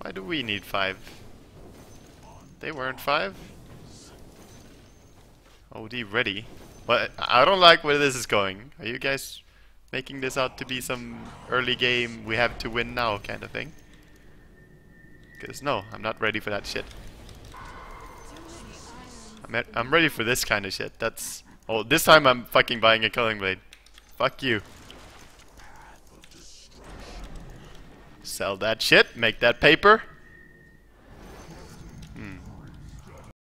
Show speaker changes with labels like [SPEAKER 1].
[SPEAKER 1] Why do we need five? They weren't five. OD ready. But I don't like where this is going. Are you guys making this out to be some early game we have to win now kind of thing? Because no, I'm not ready for that shit. I'm, I'm ready for this kind of shit. That's... Oh, this time I'm fucking buying a Quelling Blade. Fuck you. Sell that shit, make that paper.